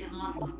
Recording